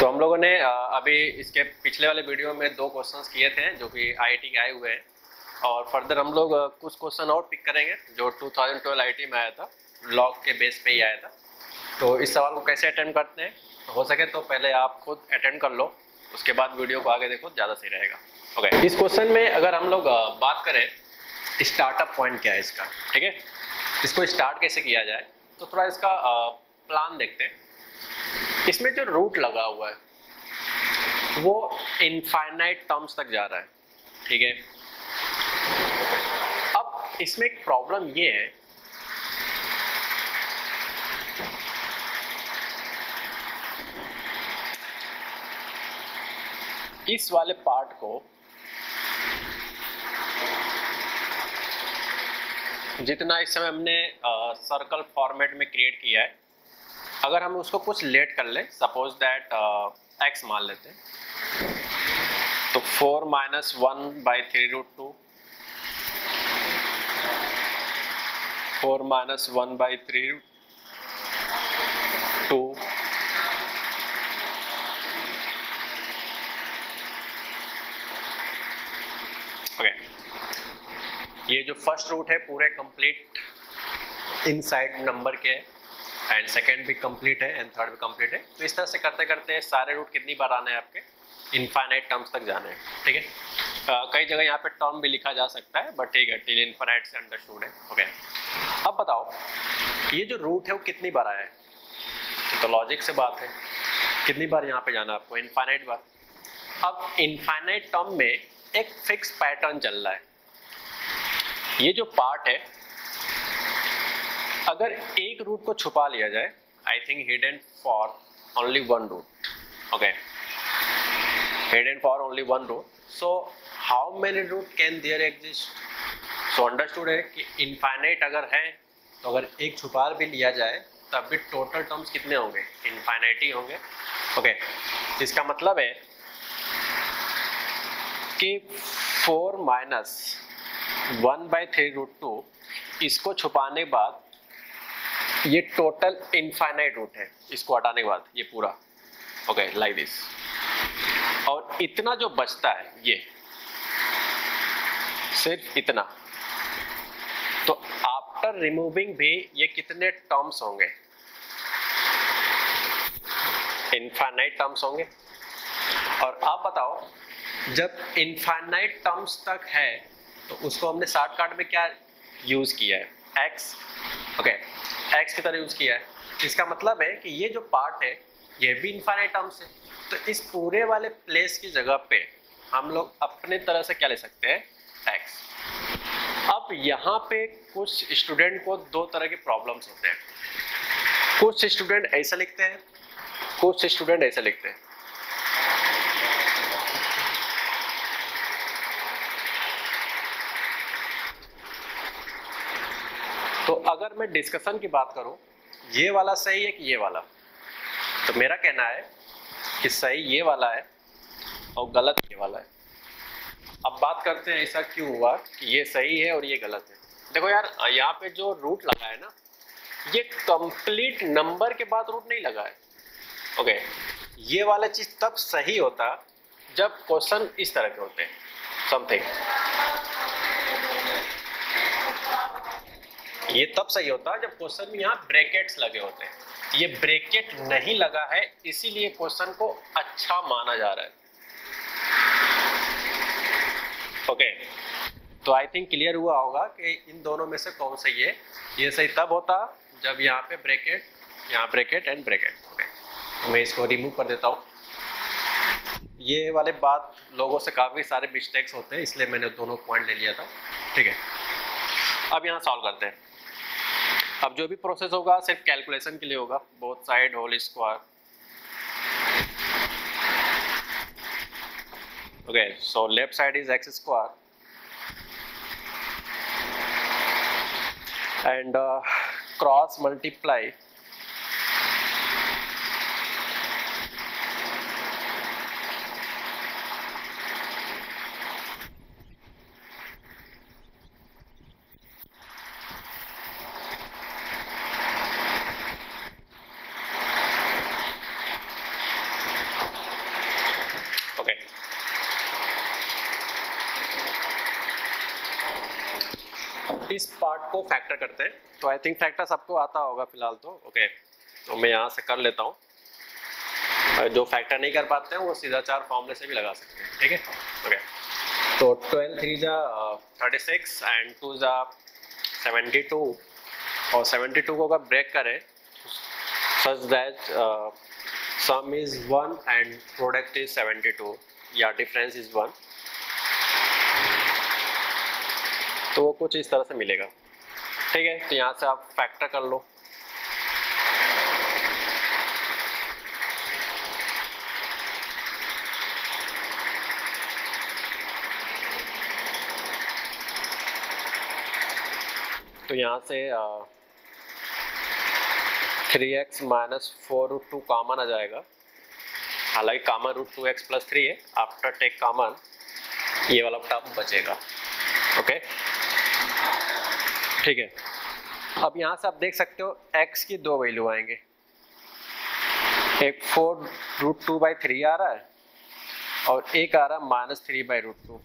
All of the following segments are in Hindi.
तो हम लोगों ने अभी इसके पिछले वाले वीडियो में दो क्वेश्चंस किए थे, जो कि आईआईटी के आए हुए हैं। और फर्दर हम लोग कुछ क्वेश्चन और पिक करेंगे, जो 2012 आईआईटी में आया था लॉग के बेस पे ही आया था। तो इस सवाल को कैसे अटेंड करते हैं? हो सके तो पहले आप खुद अटेंड कर लो, उसके बाद वीडियो को आगे देखो, ज़्यादा सही रहेगा। Okay okay. इस क्वेश्चन में अगर हम लोग बात करें स्टार्टअप पॉइंट क्या है इसका? ठीक है? इसको स्टार्ट कैसे किया जाए? तो थोड़ा इसका प्लान देखते हैं। इसमें जो रूट लगा हुआ है, वो इनफाइनाइट टर्म्स तक जा रहा है, ठीक है? अब इसमें एक प्रॉब्लम ये है, इस वाले पार्ट को जितना इस समय हमने सर्कल फॉर्मेट में क्रिएट किया है अगर हम उसको कुछ लेट कर ले सपोज़ दैट एक्स मान लेते हैं तो four minus one by three root two four minus one by three two okay ये जो फ़र्स्ट रूट है, पूरे कंप्लीट इनसाइड नंबर के एंड सेकेंड भी कंप्लीट है एंड थर्ड भी कंप्लीट है। तो इस तरह से करते करते सारे रूट कितनी बार आने हैं आपके? इनफाइनाइट टर्म्स तक जाने हैं, ठीक है? कई जगह यहाँ पे टर्म भी लिखा जा सकता है बट ठीक है टिल इनफाइनाइट से अंडरस्टूड है ओके अब बताओ, ये जो रूट है वो कितनी बार आया है? तो लॉजिक से बात है। कितनी बार यहाँ पे जाना आपको? इनफाइनाइट बार। अब इनफाइनाइट टर्म में एक फिक्स पैटर्न चल रहा है। ये जो पार्ट है अगर एक रूट को छुपा लिया जाए I think hidden for only one root okay hidden for only one root so how many root can there exist so understood है कि इनफाइनाइट अगर है तो अगर एक छुपा भी लिया जाए, तब भी टोटल टर्म्स कितने होंगे? इनफाइनाइट ही होंगे ओके okay. इसका मतलब है कि four minus one by three root two इसको छुपाने बाद ये टोटल इनफाइनाइट रूट है। इसको हटाने के बाद ये पूरा। ओके लाइक दिस और इतना जो बचता है, ये। सिर्फ़ इतना। तो आफ्टर रिमूविंग भी ये कितने टर्म्स होंगे? इनफाइनाइट टर्म्स होंगे। और आप बताओ, जब इनफाइनाइट टर्म्स तक है तो उसको हमने शार्ट कार्ड में क्या यूज़ किया है? एक्स ओके एक्स की तरह यूज़ किया है। इसका मतलब है कि ये जो पार्ट है, ये भी इन्फाइनाइट टर्म्स है। तो इस पूरे वाले प्लेस की जगह पे हम लोग अपने तरह से क्या ले सकते हैं? एक्स अब यहाँ पे कुछ स्टूडेंट को दो तरह के प्रॉब्लम्स होते हैं। कुछ स्टूडेंट ऐसा लिखते हैं, कुछ स्टूडेंट ऐसा लिखते हैं तो अगर मैं डिस्कशन की बात करूँ, ये वाला सही है कि ये वाला? तो मेरा कहना है कि सही ये वाला है और गलत ये वाला है। अब बात करते हैं ऐसा क्यों हुआ कि ये सही है और ये गलत है? देखो यार, यहाँ पे जो रूट लगा है ना, ये कंप्लीट नंबर के बाद रूट नहीं लगा है। ओके ये वाला चीज़ तब सही होता जब क्वेश्चन इस तरह के होते हैं समथिंग ये तब सही होता है जब क्वेश्चन में यहाँ ब्रैकेट्स लगे होते हैं। ये ब्रैकेट नहीं लगा है, इसीलिए क्वेश्चन को अच्छा माना जा रहा है। ओके तो आई थिंक क्लियर हुआ होगा कि इन दोनों में से कौन सही है। ये सही तब होता जब यहाँ पे ब्रैकेट, यहाँ ब्रैकेट एंड ब्रैकेट। ओके, मैं इसको रिमूव कर देता हूँ। ये वाले बात लोगों से काफ़ी सारे मिस्टेक्स होते हैं, इसलिए मैंने दोनों पॉइंट ले लिया था। ठीक है, अब यहाँ सॉल्व करते हैं। अब जो भी प्रोसेस होगा, सिर्फ़ कैलकुलेशन के लिए होगा। Both side whole square okay so left side is x square and cross multiply part को फैक्टर करते हैं। तो आई थिंक फैक्टर सबको आता होगा फ़िलहाल तो। ओके तो मैं यहाँ से कर लेता हूँ। जो फैक्टर नहीं कर पाते हैं, वो सीधा चार फॉर्मूले से भी लगा सकते हैं। ठीक है? ओके तो ट्वेल्व थ्री जा थर्टी सिक्स एंड टू जा सेवेंटी टू और सेवेंटी टू को अगर ब्रेक करें such that sum is one and product is seventy two या डिफरेंस इज़ वन तो वो कुछ इस तरह से मिलेगा। ठीक है तो यहाँ से आप फैक्टर कर लो। तो यहाँ से three x minus four root two common आ जाएगा। हालाँकि common root two x plus three है आफ्टर टेक कामन ये वाला टर्म बचेगा। ओके ठीक है। अब यहाँ से आप देख सकते हो, x की दो वैल्यू आएँगे। एक four root two by three आ रहा है और एक आ रहा है minus three by root two.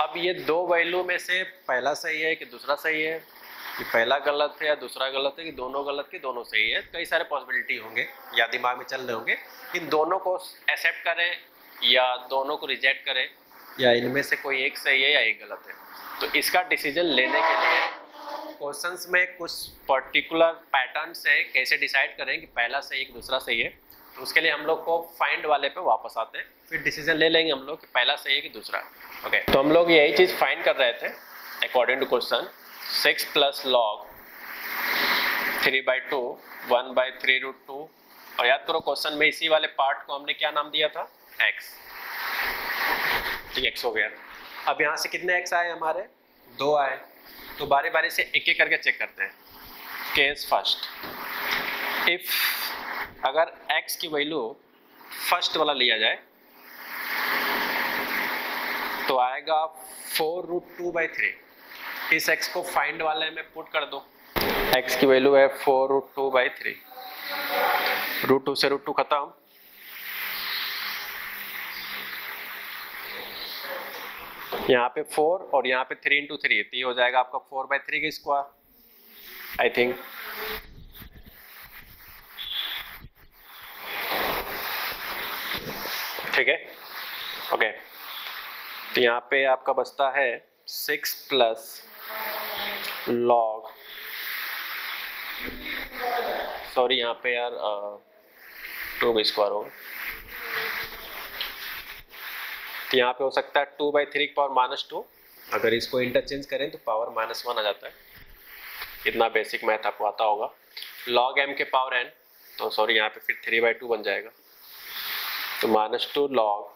अब ये दो वैल्यू में से पहला सही है कि दूसरा सही है? कि पहला गलत है या दूसरा गलत है कि दोनों गलत कि दोनों सही है? कई सारे पॉसिबिलिटी होंगे, या दिमाग में चल रहे होंगे इन दोनों को एक्सेप्ट करें या दोनों को रिजेक्ट करें। या इनमें से कोई एक सही है या एक गलत है। तो इसका डिसीज़न लेने के लिए क्वेश्चंस में कुछ पर्टिकुलर पैटर्न्स है, कैसे डिसाइड करें कि पहला सही है दूसरा सही है तो उसके लिए हम लोग को फाइंड वाले पे वापस आते हैं। फिर डिसीज़न ले लेंगे हम लोग कि पहला सही है कि दूसरा। ओके तो हम लोग यही चीज़ फाइंड कर रहे थे according to question six plus log three by two one by three root two और याद करो क्वेश्चन में इसी वाले पार्ट को हमने क्या नाम दिया था? एक्स एक्स हो गया। अब यहाँ से कितने एक्स आए हमारे? दो आए। तो बारी बारी से एक एक करके चेक करते हैं। केस फ़र्स्ट इफ़ अगर x की वैल्यू फ़र्स्ट वाला लिया जाए तो आएगा four root two by three इस x को फाइंड वाले में पुट कर दो। X की वैल्यू है four root two by three root two से रूट टू खत्म। यहाँ पे फोर और यहाँ पे थ्री इंटू थ्री तो ये हो जाएगा आपका फोर बाई थ्री का स्क्वायर आई थिंक ठीक है? ओके तो यहाँ पे आपका बचता है सिक्स प्लस लॉग सॉरी यहाँ पे यार टू बाई स्क्वायर होगा तो यहाँ पे हो सकता है two by three power minus two अगर इसको इंटरचेंज करें तो पावर माइनस वन आ जाता है। इतना बेसिक मैथ आपको आता होगा। लॉग एम के पावर एन तो सॉरी यहाँ पे फिर थ्री बाई टू बन जाएगा। तो माइनस टू लॉग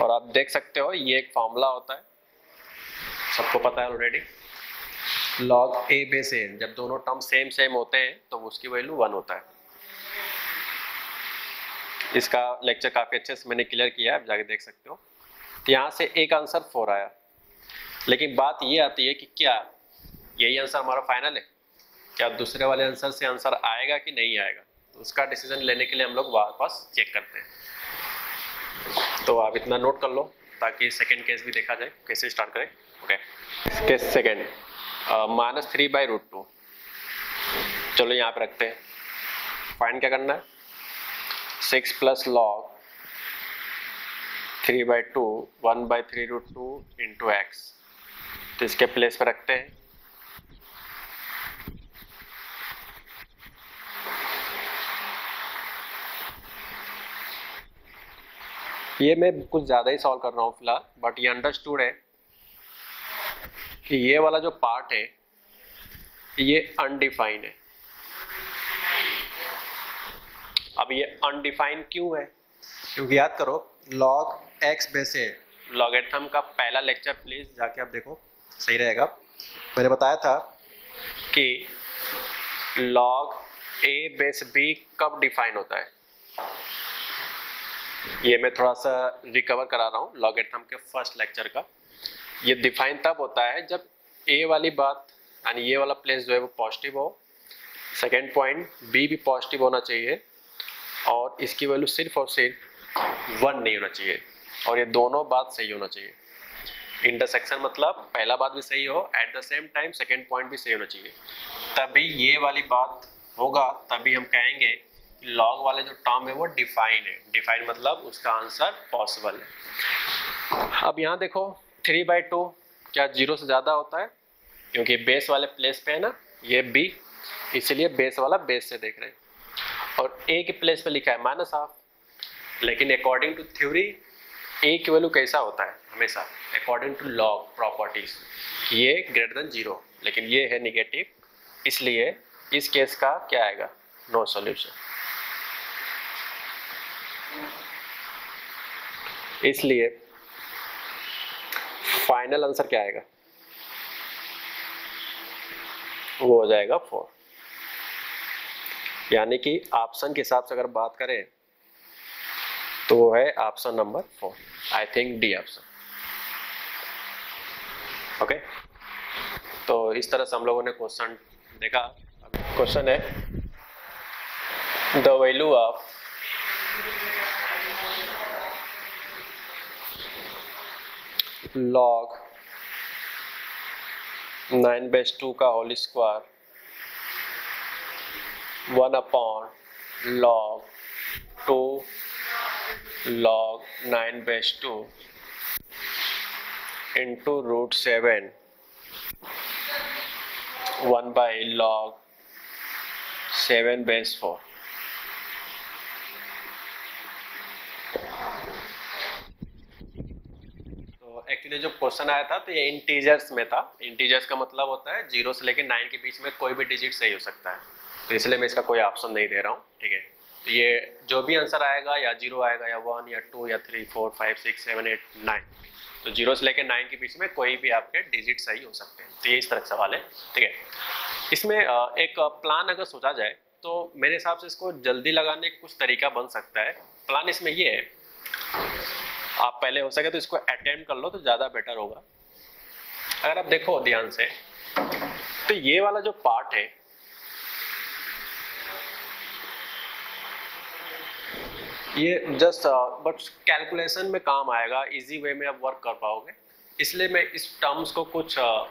और आप देख सकते हो, ये एक फॉर्मूला होता है। सबको पता है already log A base A जब दोनों टर्म सेम सेम होते हैं तो उसकी वैल्यू वन होता है। इसका लेक्चर काफ़ी अच्छे से मैंने क्लियर किया है, आप जाके देख सकते हो। तो यहाँ से एक आंसर फोर आया। लेकिन बात ये आती है कि क्या यही आंसर हमारा फाइनल है? क्या दूसरे वाले आंसर से आंसर आएगा कि नहीं आएगा? तो उसका डिसीज़न लेने के लिए हम लोग वापस चेक करते हैं। तो आप इतना नोट कर लो, ताकि सेकेंड केस भी देखा जाए, कैसे स्टार्ट करें। Okay case second minus three by root two चलो यहाँ पे रखते हैं। फाइन क्या करना है? Six plus log three by two one by three root two into x तो इसके प्लेस पर रखते हैं। ये मैं कुछ ज़्यादा ही सॉल्व कर रहा हूँ फ़िलहाल बट ये अंडरस्टूड है कि ये वाला जो पार्ट है, ये अनडिफाइंड है। अब ये अनडिफाइंड क्यों है? क्योंकि याद करो लॉग एक्स बेसे लॉगेथम का पहला लेक्चर प्लीज़ जाके आप देखो सही रहेगा। मैंने बताया था कि लॉग ए बेस बी कब डिफाइन होता है? ये मैं थोड़ा सा रिकवर करा रहा हूँ लॉगेथम के फ़र्स्ट लेक्चर का। ये डिफाइन तब होता है जब ए वाली बात यानी ये वाला प्लेस जो है वो पॉजिटिव हो। सेकेंड पॉइंट बी भी पॉजिटिव होना चाहिए। और इसकी वैल्यू सिर्फ़ और सिर्फ़ वन नहीं होना चाहिए। और ये दोनों बात सही होना चाहिए। इंटरसेक्शन मतलब पहला बात भी सही हो at the same time second point भी सही होना चाहिए। तभी ये वाली बात होगा, तभी हम कहेंगे लॉग वाले जो टर्म है वो डिफाइन है। डिफाइन मतलब उसका आंसर पॉसिबल है। अब यहाँ देखो थ्री बाई टू क्या ज़ीरो से ज़्यादा होता है? क्योंकि बेस वाले प्लेस पे है ना, ये बी इसलिए बेस वाला बेस से देख रहे हैं। और ए के प्लेस पे लिखा है माइनस हाफ़ लेकिन अकॉर्डिंग टू थ्योरी ए की वैल्यू कैसा होता है? हमेशा अकॉर्डिंग टू लॉग प्रॉपर्टीज़ ये ग्रेटर देन ज़ीरो लेकिन ये है निगेटिव इसलिए इस केस का क्या आएगा? नो सॉल्यूशन इसलिए फाइनल आंसर क्या आएगा? वो हो जाएगा फोर यानी कि ऑप्शन के हिसाब से अगर बात करें तो वो है option number four I think D option okay तो इस तरह से हम लोगों ने क्वेश्चन देखा। क्वेश्चन है the value of log nine base two का whole square one upon log two 9 base 2 into root 7 1 by log 7 base 4 तो एक्चुअली जो क्वेश्चन आया था तो ये इंटीजर्स में था। इंटीजर्स का मतलब होता है ज़ीरो से लेकर नाइन के बीच में कोई भी डिजिट सही हो सकता है। तो इसलिए मैं इसका कोई ऑप्शन नहीं दे रहा हूँ, ठीक है? तो ये जो भी आंसर आएगा, या ज़ीरो आएगा, या वन या टू या three four five six seven eight nine तो ज़ीरो से लेकर नाइन के बीच में कोई भी आपके डिजिट सही हो सकते हैं। तो ये इस तरह का सवाल है, ठीक है? इसमें एक प्लान अगर सोचा जाए तो मेरे हिसाब से इसको जल्दी लगाने का कुछ तरीका बन सकता है। प्लान इसमें ये है, आप पहले हो सके तो इसको अटेम्प्ट कर लो तो ज़्यादा बेटर होगा। अगर आप देखो ध्यान से तो ये वाला जो पार्ट है ये जस्ट बट कैलकुलेशन में काम आएगा इजी वे में आप वर्क कर पाओगे। इसलिए मैं इस टर्म्स को कुछ uh,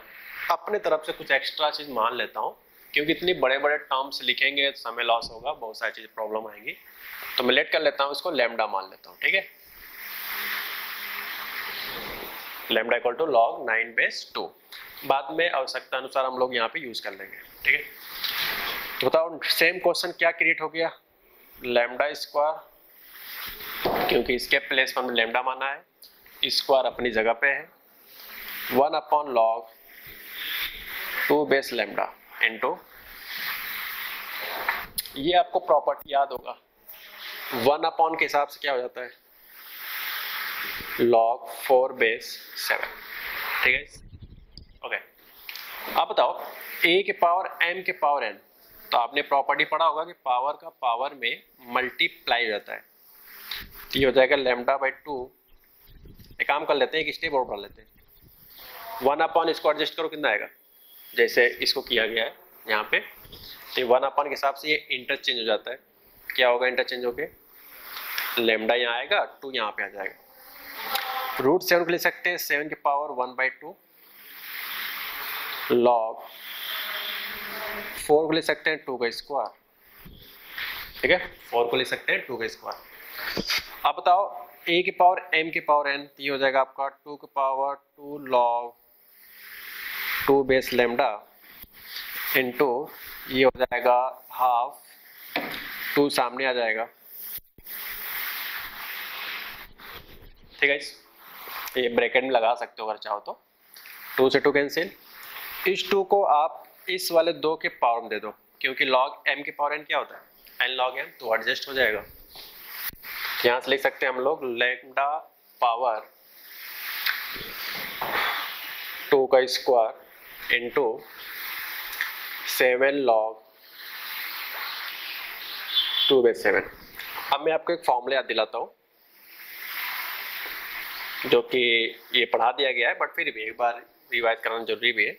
अपने तरफ़ से कुछ एक्स्ट्रा चीज़ मान लेता हूँ क्योंकि इतनी बड़े बड़े टर्म्स लिखेंगे तो समय लॉस होगा बहुत सारी चीज़ प्रॉब्लम आएँगी। तो मैं लेट कर लेता हूँ इसको लेमडा मान लेता हूँ ठीक है? Lambda equal to log nine base two बाद में आवश्यकता अनुसार हम लोग यहाँ पे यूज़ कर लेंगे ठीक है? तो बताओ सेम क्वेश्चन क्या क्रिएट हो गया? लेमडा स्क्वायर क्योंकि इसके प्लेस पर हमने लेमडा माना है स्क्वायर अपनी जगह पे है। One upon log two base lambda into ये आपको प्रॉपर्टी याद होगा। वन अपॉन के हिसाब से क्या हो जाता है? लॉग फोर बेस सेवन ठीक है? ओके आप बताओ ए के पावर एम के पावर एन तो आपने प्रॉपर्टी पढ़ा होगा कि पावर का पावर में मल्टीप्लाई हो जाता है। ये हो जाएगा लेमडा बाई टू एक काम कर लेते हैं, एक स्टेप और बढ़ लेते हैं। वन अपॉन इसको एडजस्ट करो, कितना आएगा? जैसे इसको किया गया है, यहाँ पे। तो वन अपॉन के हिसाब से ये इंटरचेंज हो जाता है। क्या होगा इंटरचेंज होके? लेमडा यहाँ आएगा टू यहाँ पे आ जाएगा। रूट सेवन को ले सकते हैं सेवन के power one by two log four को ले सकते हैं टू का स्क्वायर ठीक है? फोर को ले सकते हैं टू का स्क्वायर अब बताओ ए के पावर एम के पावर एन ये हो जाएगा आपका टू के power two log two base lambda into ये हो जाएगा हाफ़ टू सामने आ जाएगा। ठीक है ये ब्रैकेट में लगा सकते हो अगर चाहो तो। टू से टू कैंसिल इस टू को आप इस वाले दो के पावर में दे दो, क्योंकि लॉग एम के पावर एन क्या होता है? एन लॉग एन तो एडजस्ट हो जाएगा। यहाँ से लिख सकते हैं हम लोग लेमडा पावर टू का square into seven log two by seven अब मैं आपको एक फॉर्मूला याद दिलाता हूँ, जो कि ये पढ़ा दिया गया है बट फिर भी एक बार रिवाइज करना ज़रूरी भी है।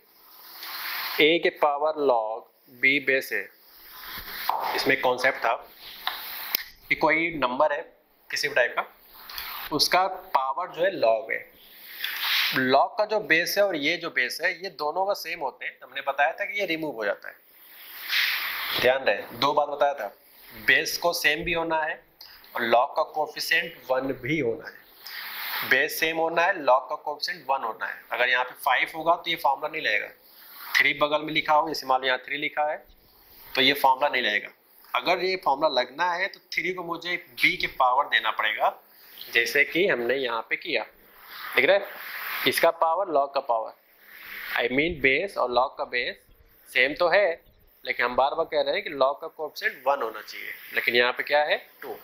ए के पावर लॉग बी बेस है। इसमें कॉन्सेप्ट था। कि कोई नंबर है किसी भी टाइप का, उसका पावर जो है लॉग है। लॉग का जो बेस है और ये जो बेस है, ये दोनों का सेम होते हैं। हमने बताया था कि ये रिमूव हो जाता है। ध्यान रहे, दो बात बताया था। बेस को सेम भी होना है और लॉग का कोफिशिएंट वन भी होना है। बेस सेम होना है लॉग का कोफिशिएंट वन होना है। अगर यहाँ पे फाइव होगा तो ये फॉर्मूला नहीं लगेगा। थ्री बगल में लिखा हो मान यहाँ थ्री लिखा है तो ये फॉर्मूला नहीं लगेगा। अगर ये फॉर्मूला लगना है तो थ्री को मुझे बी के पावर देना पड़ेगा। जैसे कि हमने यहाँ पे किया। देख रहे इसका पावर लॉग का पावर आई मीन बेस और लॉग का बेस सेम तो है, लेकिन हम बार बार कह रहे हैं कि लॉग का कोएफिशिएंट वन होना चाहिए। लेकिन यहाँ पे क्या है? टू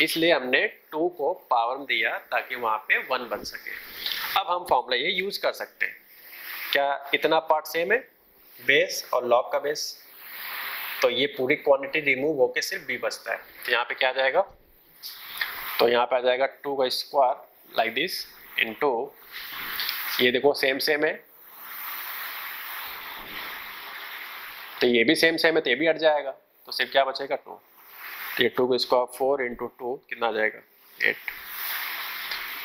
इसलिए हमने टू को पावर दिया ताकि वहाँ पे वन बन सके। अब हम फॉर्मूला ये यूज़ कर सकते हैं। क्या इतना पार्ट सेम है? बेस और लॉग का बेस तो ये पूरी क्वांटिटी रिमूव होके सिर्फ़ बी बचता है। तो यहाँ पे क्या आ जाएगा? तो यहाँ पे आ जाएगा टू का square like this into ये देखो सेम सेम है। तो ये भी सेम सेम है तो ये भी हट जाएगा। तो सिर्फ़ क्या बचेगा? टू तो ये टू का स्क्वायर फोर इंटू टू कितना आ जाएगा? एट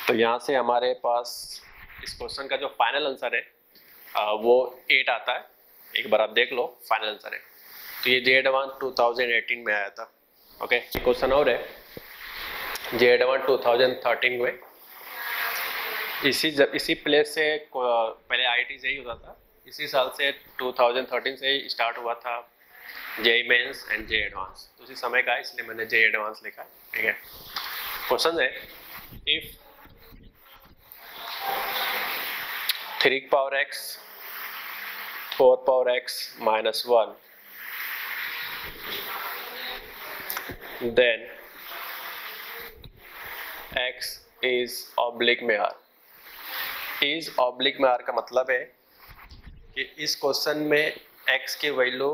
तो यहाँ से हमारे पास इस क्वेश्चन का जो फाइनल आंसर है वो एट आता है। एक बार आप देख लो फाइनल आंसर है। तो ये जे एडवान 2018 में आया था। ओके क्वेश्चन और है। जे एडवान 2013 में। इसी जब, इसी प्लेस से पहले आई टी होता था। इसी साल से 2013 से ही स्टार्ट हुआ था JEE mains and JEE advance उसी समय का इसलिए मैंने जे एडवांस लिखा। ठीक है? क्वेश्चन है। If three power x four power x minus one then, x is oblique में r is oblique में r का मतलब है कि इस क्वेश्चन में x के वैल्यू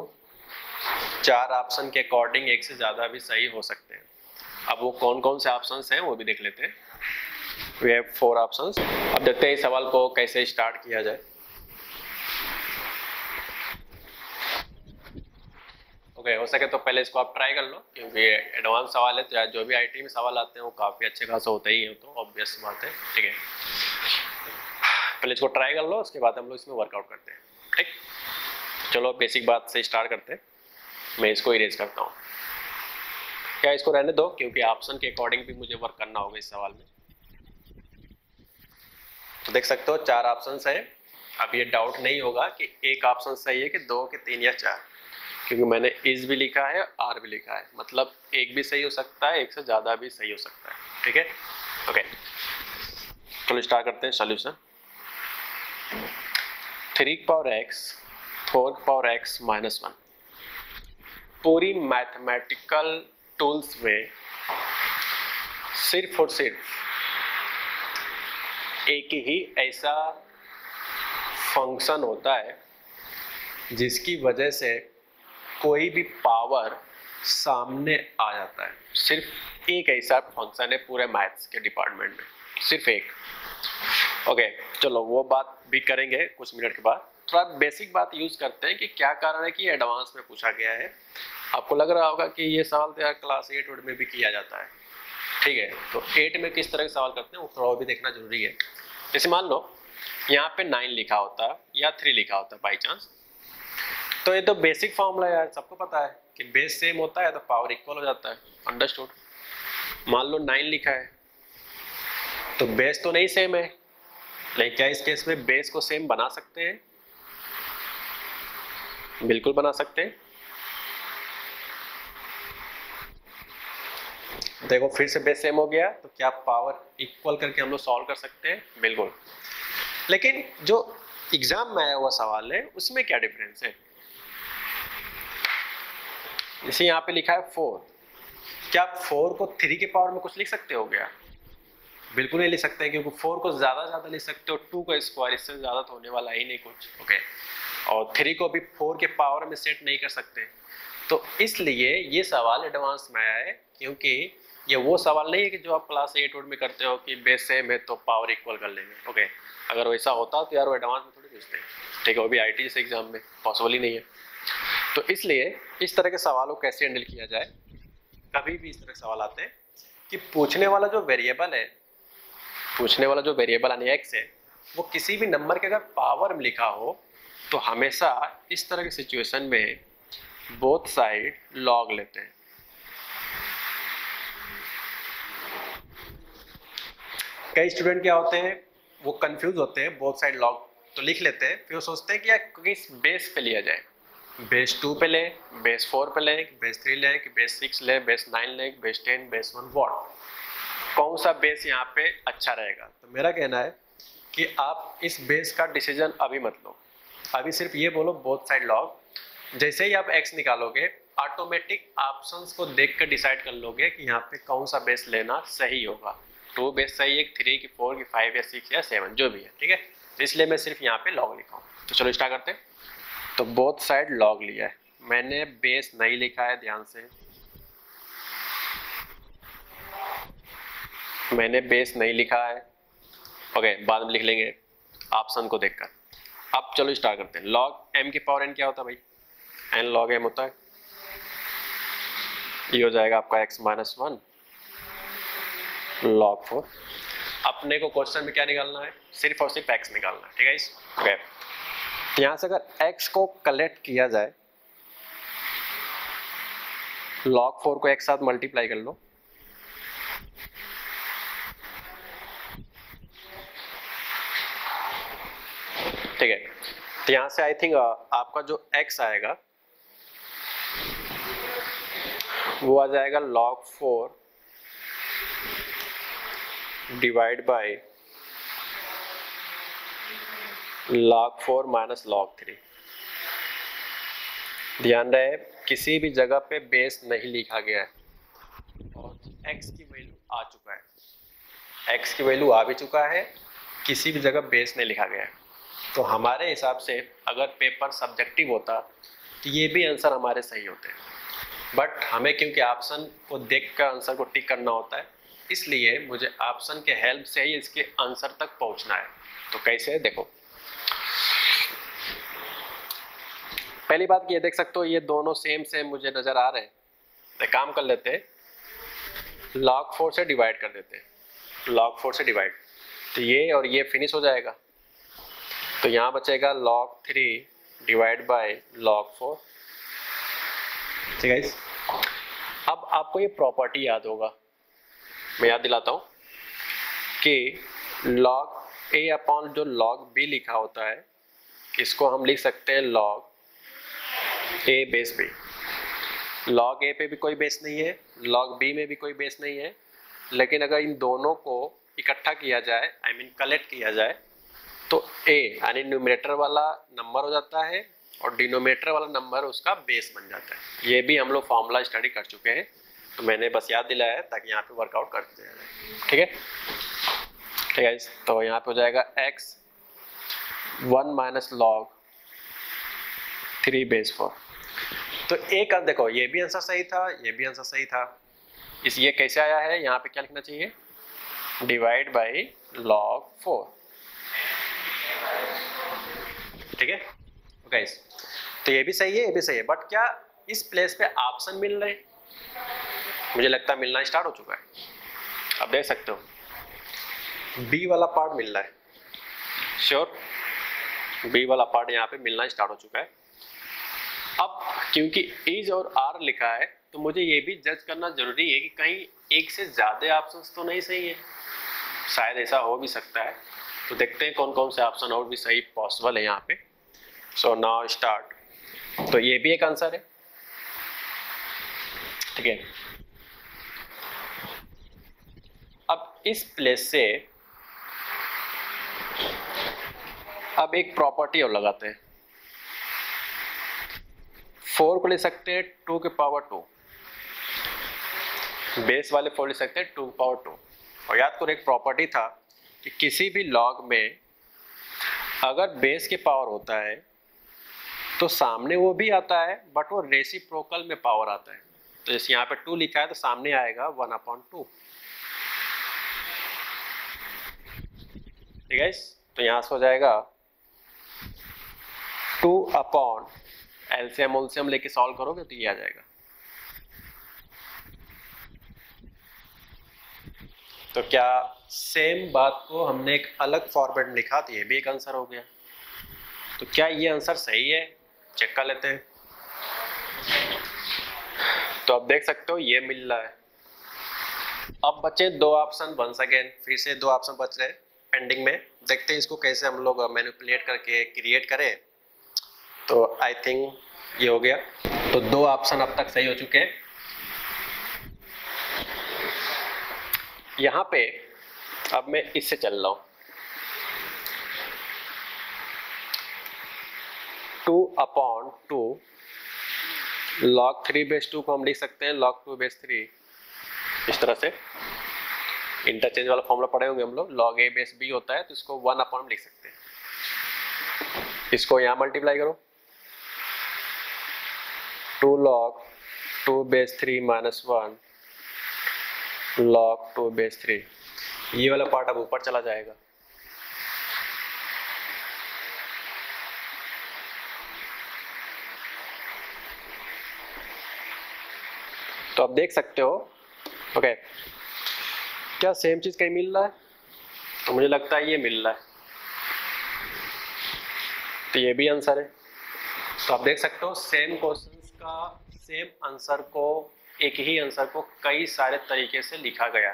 चार ऑप्शन के अकॉर्डिंग एक से ज़्यादा भी सही हो सकते हैं। अब वो कौन कौन से ऑप्शन हैं, वो भी देख लेते हैं। वी हैव फोर ऑप्शन अब देखते हैं इस सवाल को कैसे स्टार्ट किया जाए। ओके हो सके तो पहले इसको आप ट्राई कर लो, क्योंकि एडवांस सवाल है तो जो भी आईटी में सवाल आते हैं, वो काफ़ी अच्छे खास होते ही हैं तो ऑब्वियस बात है, ठीक है? पहले इसको ट्राई कर लो, उसके बाद हम लोग इसमें वर्कआउट करते हैं, ठीक? चलो बेसिक बात से स्टार्ट करते हैं। मैं इसको इरेज करता हूँ। क्या इसको रहने दो, क्योंकि ऑप्शन के अकॉर्डिंग भी मुझे वर्क करना होगा इस सवाल में। तो देख सकते हो, चार ऑप्शन है। अब ये डाउट नहीं होगा कि एक ऑप्शन सही है कि दो के तीन या चार। क्योंकि मैंने इज़ भी लिखा है आर भी लिखा है। मतलब एक भी सही हो सकता है, एक से ज़्यादा भी सही हो सकता है। ठीक है? ओके चलो स्टार्ट करते हैं solution three power x four power x minus one पूरी मैथमेटिकल टूल्स में सिर्फ़ और सिर्फ़ एक ही ऐसा फ़ंक्शन होता है जिसकी वजह से कोई भी पावर सामने आ जाता है। सिर्फ़ एक ऐसा फ़ंक्शन है पूरे मैथ्स के डिपार्टमेंट में। सिर्फ़ एक। ओके चलो, वो बात भी करेंगे कुछ मिनट के बाद। थोड़ा बेसिक बात यूज़ करते हैं कि क्या कारण है कि एडवांस में पूछा गया है। आपको लग रहा होगा कि ये सवाल तो यार क्लास एट में भी किया जाता है। ठीक है तो एट में किस तरह के सवाल करते हैं, वो थोड़ा भी देखना ज़रूरी है। जैसे मान लो, यहाँ पे नाइन लिखा होता या थ्री लिखा होता बाई चांस तो ये तो बेसिक फॉर्मूला यार, सबको पता है कि बेस सेम होता है तो पावर इक्वल हो जाता है। अंडरस्टूड मान लो नाइन लिखा है तो बेस तो नहीं सेम है। लेकिन क्या इस केस में बेस को सेम बना सकते हैं? बिल्कुल बना सकते हैं। देखो, फिर से बेस सेम हो गया तो क्या पावर इक्वल करके हम लोग सॉल्व कर सकते हैं? बिल्कुल। लेकिन जो एग्ज़ाम में आया हुआ सवाल है, उसमें क्या डिफरेंस है? जैसे यहाँ पे लिखा है फोर क्या आप फोर को थ्री के पावर में कुछ लिख सकते हो क्या? बिल्कुल नहीं लिख सकते क्योंकि फोर को ज़्यादा ज़्यादा लिख सकते हो टू का स्क्वायर इससे ज़्यादा तो होने वाला ही नहीं कुछ ओके और थ्री को भी फोर के पावर में सेट नहीं कर सकते। तो इसलिए ये सवाल एडवांस में आया है, क्योंकि ये वो सवाल नहीं है कि जो आप क्लास एट वोट में करते हो कि बेस सेम है तो पावर इक्वल कर लेंगे ओके अगर वैसा होता तो यार वो एडवांस में थोड़ी पूछते, ठीक है? वो भी आई टी एग्ज़ाम में पॉसिबल ही नहीं है। तो इसलिए इस तरह के सवालों को कैसे हैंडल किया जाए? कभी भी इस तरह के सवाल आते हैं कि पूछने वाला जो वेरिएबल है, पूछने वाला जो वेरिएबल यानी एक्स है, वो किसी भी नंबर के अगर पावर में लिखा हो तो हमेशा इस तरह की सिचुएशन में बोथ साइड लॉग लेते हैं। कई स्टूडेंट क्या होते हैं, वो कंफ्यूज होते हैं बोथ साइड लॉग तो लिख लेते हैं, फिर वो सोचते हैं कि यार किस बेस पे लिया जाए। बेस टू पे ले, बेस फोर पे ले, बेस थ्री ले कि बेस सिक्स ले, बेस नाइन ले, base ten, base one, what? कौन सा बेस यहाँ पे अच्छा रहेगा? तो मेरा कहना है कि आप इस बेस का डिसीज़न अभी मत लो। अभी सिर्फ़ ये बोलो बोथ साइड लॉग जैसे ही आप एक्स निकालोगे ऑटोमेटिक ऑप्शंस को देख कर डिसाइड कर लोगे कि यहाँ पे कौन सा बेस लेना सही होगा। टू बेस सही है थ्री की फोर की फाइव या सिक्स या सेवन जो भी है, ठीक है? इसलिए मैं सिर्फ़ यहाँ पे लॉग लिखा हूँ। तो चलो स्टार्ट करते हैं। तो बोथ साइड लॉग लिया है। मैंने बेस नहीं लिखा है ध्यान से। मैंने बेस नहीं लिखा है। ओके बाद में लिख लेंगे ऑप्शन को देखकर। अब चलो स्टार्ट करते हैं। लॉग एम के पावर एन क्या होता है भाई? एन लॉग एम होता है। ये हो जाएगा आपका x minus one log four अपने को क्वेश्चन में क्या निकालना है? सिर्फ़ और सिर्फ़ एक्स निकालना है। ठीक है इस ओके यहाँ से अगर एक्स को कलेक्ट किया जाए लॉग फोर को एक साथ मल्टीप्लाई कर लो। ठीक है? तो यहाँ से आई थिंक आपका जो x आएगा, वो आ जाएगा log four divide by log four minus log three ध्यान रहे, किसी भी जगह पे बेस नहीं लिखा गया है। और x की वैल्यू आ चुका है। x की वैल्यू आ भी चुका है, किसी भी जगह बेस नहीं लिखा गया है। तो हमारे हिसाब से अगर पेपर सब्जेक्टिव होता तो ये भी आंसर हमारे सही होते। हैं बट हमें क्योंकि ऑप्शन को देख कर आंसर को टिक करना होता है, इसलिए मुझे ऑप्शन के हेल्प से ही इसके आंसर तक पहुँचना है। तो कैसे देखो। पहली बात ये देख सकते हो ये दोनों सेम सेम मुझे नज़र आ रहे हैं। तो काम कर लेते हैं लॉग फोर से डिवाइड कर देते हैं। लॉग फोर से डिवाइड तो ये और ये फिनिश हो जाएगा। तो यहाँ बचेगा log three divide by log four ठीक है अब आपको ये प्रॉपर्टी याद होगा। मैं याद दिलाता हूँ कि लॉग ए अपॉन जो लॉग बी लिखा होता है, इसको हम लिख सकते हैं log A base B log A पे भी कोई बेस नहीं है लॉग बी में भी कोई बेस नहीं है, लेकिन अगर इन दोनों को इकट्ठा किया जाए आई मीन कलेक्ट किया जाए तो ए यानी न्यूमिनेटर वाला नंबर हो जाता है और डिनोमिनेटर वाला नंबर उसका बेस बन जाता है। ये भी हम लोग फॉर्मूला स्टडी कर चुके हैं तो मैंने बस याद दिलाया है ताकि यहाँ पे वर्कआउट कर दिया जाए ठीक है? ठीक है तो यहाँ पे हो जाएगा x one minus log three base four तो एक देखो, ये भी आंसर सही था, ये भी आंसर सही था। इस, ये कैसे आया है? यहाँ पे क्या लिखना चाहिए? डिवाइड बाई लॉग फोर ठीक है? ओके तो ये भी सही है, ये भी सही है। बट क्या इस प्लेस पे ऑप्शन मिल रहे मुझे लगता है मिलना स्टार्ट हो चुका है। अब देख सकते हो। बी वाला पार्ट मिल रहा है। श्योर बी वाला पार्ट यहाँ पे मिलना स्टार्ट हो चुका है। अब क्योंकि इज़ और आर लिखा है तो मुझे ये भी जज करना ज़रूरी है कि कहीं एक से ज़्यादा ऑप्शन तो नहीं सही है। शायद ऐसा हो भी सकता है। तो देखते हैं कौन कौन से ऑप्शन और भी सही पॉसिबल है यहाँ पे। सो नाउ स्टार्ट तो ये भी एक आंसर है। ठीक है। अब इस प्लेस से अब एक प्रॉपर्टी और लगाते हैं। फोर को ले सकते हैं टू के पावर टू बेस वाले फोर ले सकते हैं टू पावर टू और याद करो, एक प्रॉपर्टी था कि किसी भी लॉग में अगर बेस के पावर होता है तो सामने वो भी आता है बट वो रेसिप्रोकल में पावर आता है। तो जैसे यहाँ पे टू लिखा है तो सामने आएगा वन अपॉन टू ठीक है तो यहाँ से हो जाएगा टू अपॉन एल्सियम उल्सियम लेके सॉल्व करोगे तो ये आ जाएगा। तो क्या सेम बात को हमने एक अलग फॉर्मेट लिखा तो ये भी एक आंसर हो गया। तो क्या ये आंसर सही है? चेक कर लेते हैं। तो आप देख सकते हो, ये मिल रहा है। अब बचे दो ऑप्शन वन अगेन फिर से दो ऑप्शन बच रहे पेंडिंग में देखते हैं इसको कैसे हम लोग मैनिपुलेट करके क्रिएट करें। तो आई थिंक ये हो गया। तो दो ऑप्शन अब तक सही हो चुके हैं। यहाँ पे अब मैं इससे चल रहा हूँ। Two upon two log three base two को हम लिख सकते हैं लॉग टू बेस थ्री इस तरह से। इंटरचेंज वाला फॉर्मूला पढ़े होंगे हम लोग। लॉग ए बेस बी होता है तो इसको वन अपॉन लिख सकते हैं। इसको यहाँ मल्टीप्लाई करो। Two log two base three minus one log two base three ये वाला पार्ट अब ऊपर चला जाएगा। तो आप देख सकते हो ओके क्या सेम चीज़ कहीं मिल रहा है? तो मुझे लगता है ये मिल रहा है। तो ये भी आंसर है। तो आप देख सकते हो सेम क्वेश्चंस का सेम आंसर को, एक ही आंसर को कई सारे तरीके से लिखा गया।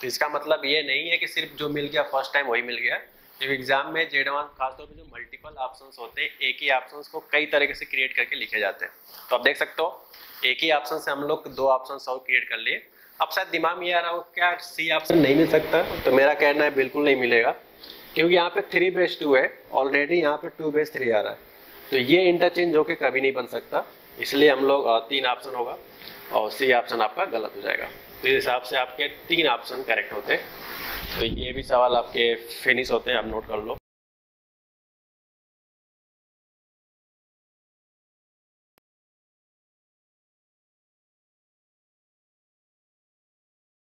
तो इसका मतलब ये नहीं है कि सिर्फ़ जो मिल गया फ़र्स्ट टाइम वही मिल गया। जब एग्ज़ाम में जेड वन खासतौर पर जो मल्टीपल ऑप्शंस होते हैं, एक ही ऑप्शंस को कई तरीके से क्रिएट करके लिखे जाते हैं। तो आप देख सकते हो, एक ही ऑप्शन से हम लोग दो ऑप्शन और क्रिएट कर लिए। अब शायद दिमाग में आ रहा हो, क्या सी ऑप्शन नहीं मिल सकता? तो मेरा कहना है, बिल्कुल नहीं मिलेगा। क्योंकि यहाँ पे थ्री बेस टू है ऑलरेडी यहाँ पे टू बेस थ्री आ रहा है। तो ये इंटरचेंज होकर कभी नहीं बन सकता। इसलिए हम लोग तीन ऑप्शन होगा और सी ऑप्शन आपका गलत हो जाएगा। तो इस हिसाब से आपके तीन ऑप्शन करेक्ट होते हैं। तो ये भी सवाल आपके फिनिश होते हैं, आप नोट कर लो।